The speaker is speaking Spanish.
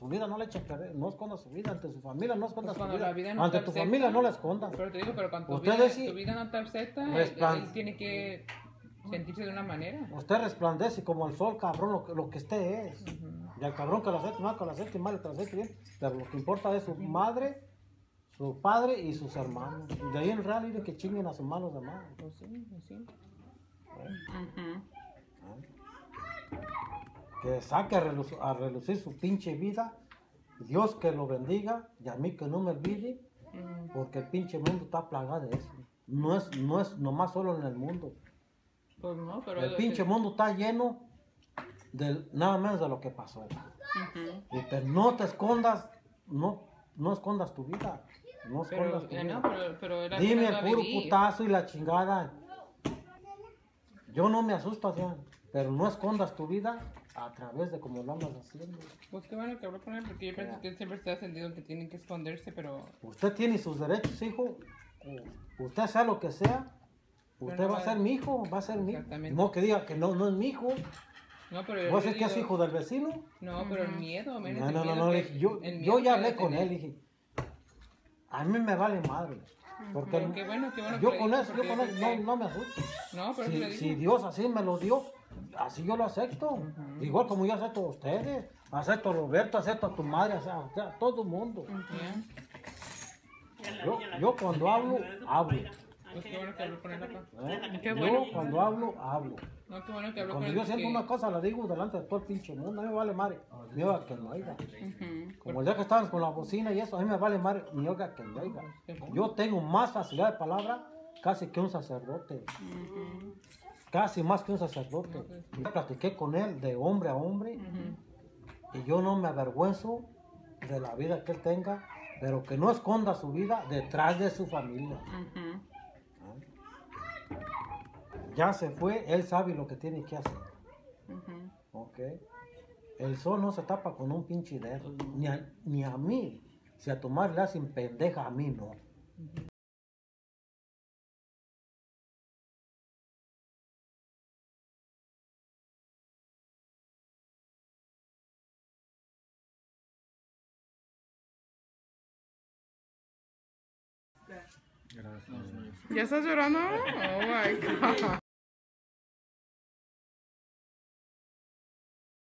su vida no le eche no esconda su vida ante su familia, no esconda Pues su cuando vida. la vida no ante te tu acepta, familia no la escondas. Pero te digo, pero cuando tu Usted vida, deci- tu vida no te acepta, él, tiene que sentirse de una manera. Usted resplandece como el sol, cabrón, lo que, lo que usted es. Y al cabrón que lo acepte mal, que lo acepte mal, que lo acepte bien. Pero lo que importa es su madre, su padre y sus hermanos. Y de ahí en realidad que chinguen a sus manos de mano. Pues sí, pues. Que saque a relucir, a relucir su pinche vida. Dios que lo bendiga y a mí que no me olvide. Mm, Porque el pinche mundo está plagado de eso. No es, no es nomás solo en el mundo. Pues no, pero... El pinche mundo está lleno de nada menos de lo que pasó. Y pero no te escondas, no, no escondas tu vida. No Pero, escondas tu eh, vida. no, pero, pero era Dime el puro vivir. putazo y la chingada. Yo no me asusto, pero no escondas tu vida a través de como lo andas haciendo. Pues qué bueno que habló con él, porque yo pienso que él siempre está sentido que tienen que esconderse, pero... Usted tiene sus derechos, hijo. Usted sea lo que sea. Usted no va a va- ser mi hijo, va a ser mi hijo. No que diga que no, no es mi hijo. No, pero ¿Vos es que es hijo del vecino? No, pero el miedo, men, es No, no, no, no, dije, yo, yo ya hablé con tener. él, dije, a mí me vale madre, porque Pero qué bueno, qué bueno yo con eso, yo con yo eso creo no, no me asusto. No, pero Si, si. Dios así me lo dio, así yo lo acepto, igual como yo acepto a ustedes, acepto a Roberto, acepto a tu madre, o sea, o sea, a todo el mundo. Ya. Yo, yo cuando hablo, hablo. Pues qué bueno que habló con él, papá. ¿eh? Qué Yo cuando hablo, hablo. No, qué bueno que habló con Cuando yo siento porque- una cosa, la digo delante de todo el pinche mundo, a mí me vale madre, me oiga que me oiga. Ujú. Como el día que estábamos con la bocina y eso, a mí me vale madre, me oiga que me oiga. Yo tengo más facilidad de palabra casi que un sacerdote. Casi más que un sacerdote. Yo platiqué con él de hombre a hombre y yo no me avergüenzo de la vida que él tenga, pero que no esconda su vida detrás de su familia. Ujú. Ya se fue, él sabe lo que tiene que hacer. Ujú. ¿ok? El sol no se tapa con un pinche dedo, ni a, ni a mí. Si a tomar le hacen pendeja, a mí no. ¿Ya estás llorando? Oh my god.